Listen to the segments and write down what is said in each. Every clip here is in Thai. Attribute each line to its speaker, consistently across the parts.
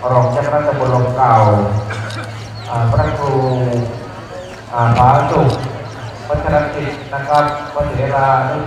Speaker 1: rongsek kan sebelum kau apa apa itu pencerahan pencerahan itu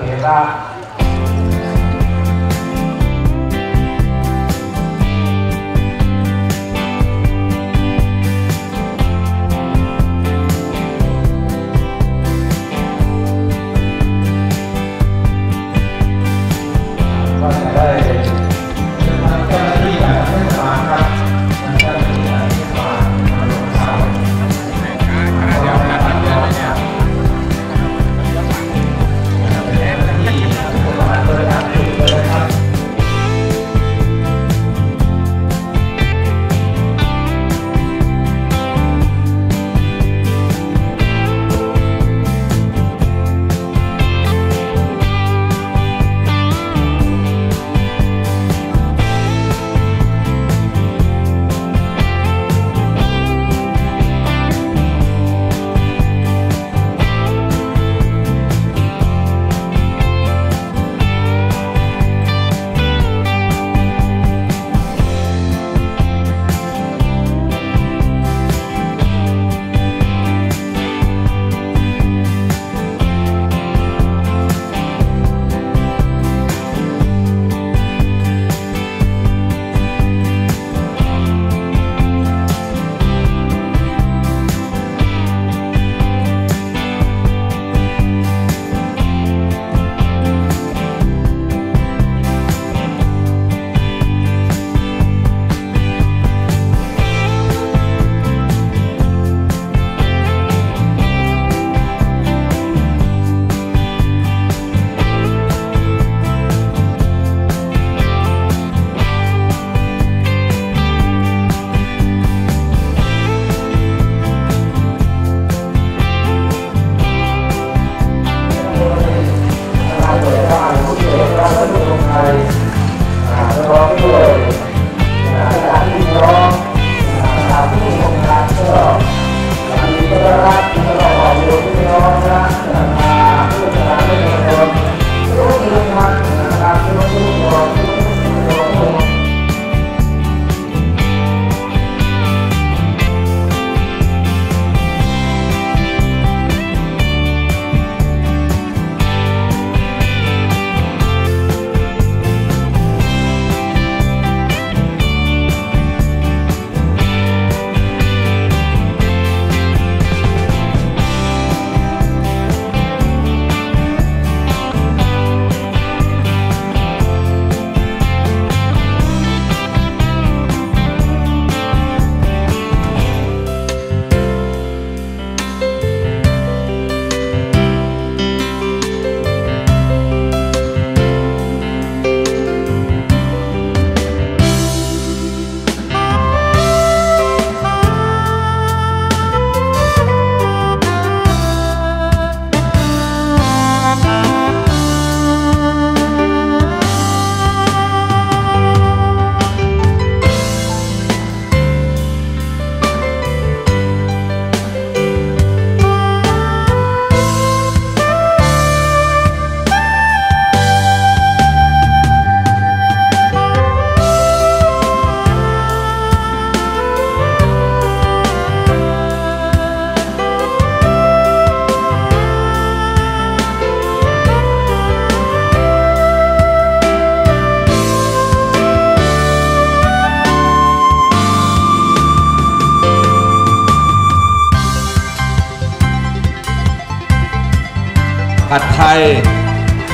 Speaker 1: ผัด
Speaker 2: ไทย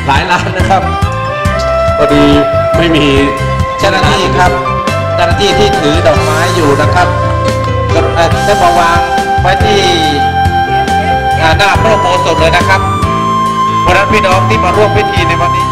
Speaker 2: หลายร้านนะครับพอดีไม่มี
Speaker 3: เจ้าหน้าที่ครับเจ้าหน้าที่ที่ถือดอกไม้อยู่นะครับก็ได้มาวางไว้ที่หน้าพระอุโบสถเลยนะครับเพราะนั้นพี่น้องที่มาร่วมพิธีในวันนี้